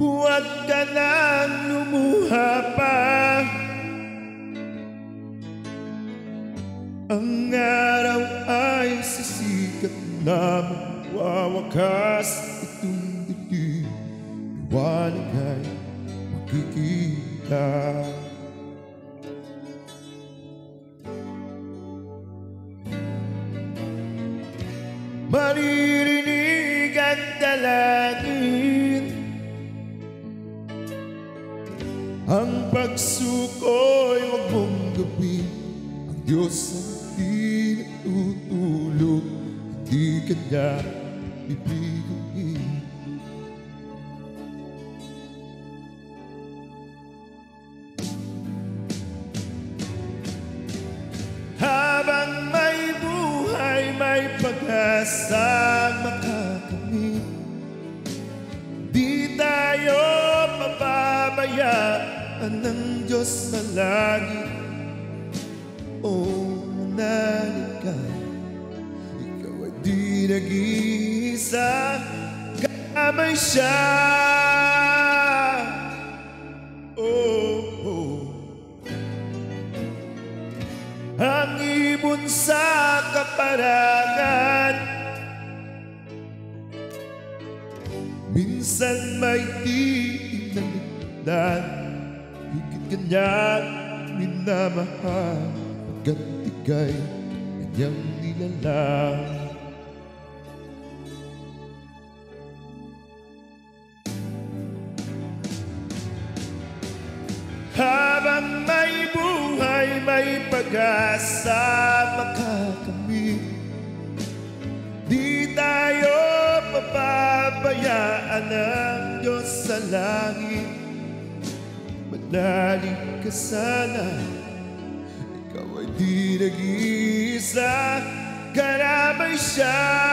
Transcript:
Huwag ka nang lumuha pa. Ang araw ay sisikat na magwawakas Itong dilim, liwanag ay makikita. Maririnig Ang pagsuko'y huwag mong gawin Ang Diyos ang di natutulog Hindi ka niya bibiguin Habang may buhay, may pag-asang makakamit. Di tayo pababayaan ng Diyos na langit O manalig ka Ikaw ay di nag-iisa. Kamay siya. Oh, oh. Ang ibon sa kaparangan. Minsan may tinanignan Higit kanyang minamahal Pagganti kay kanyang nilalang. Habang may buhay, may pag-asa makakamit Di tayo papabayaan ng Diyos sa langit Manalig ka sana. Ikaw ay di nag-iisa. Karamay siya